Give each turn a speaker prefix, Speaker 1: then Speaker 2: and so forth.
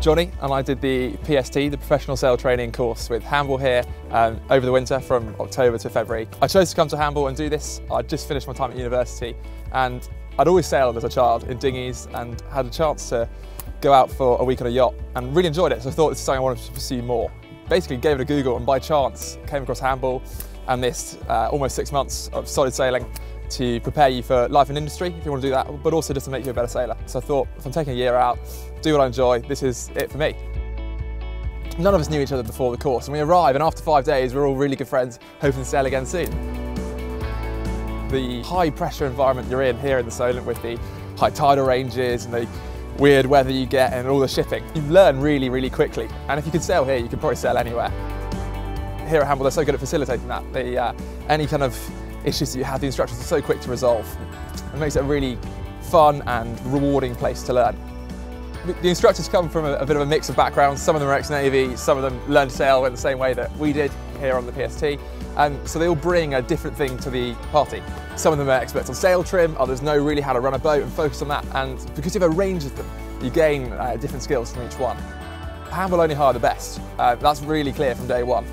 Speaker 1: Jonny and I did the PST, the Professional Sail Training course with Hamble here um, over the winter from October to February. I chose to come to Hamble and do this. I'd just finished my time at university and I'd always sailed as a child in dinghies and had a chance to go out for a week on a yacht and really enjoyed it. So I thought this is something I wanted to pursue more. Basically gave it a Google and by chance came across Hamble and this uh, almost six months of solid sailing to prepare you for life in industry if you want to do that, but also just to make you a better sailor. So I thought if I'm taking a year out, do what I enjoy, this is it for me. None of us knew each other before the course and we arrive and after five days we're all really good friends, hoping to sail again soon. The high pressure environment you're in here in the Solent with the high tidal ranges and the weird weather you get and all the shipping, you learn really, really quickly. And if you can sail here, you can probably sail anywhere. Here at Hamble, they're so good at facilitating that. They, uh, any kind of issues that you have, the instructors are so quick to resolve. It makes it a really fun and rewarding place to learn. The instructors come from a, a bit of a mix of backgrounds. Some of them are ex-Navy, some of them learned to sail in the same way that we did here on the PST. And so they all bring a different thing to the party. Some of them are experts on sail trim, others know really how to run a boat and focus on that. And because you have a range of them, you gain uh, different skills from each one. Hamble only hire the best. Uh, that's really clear from day one.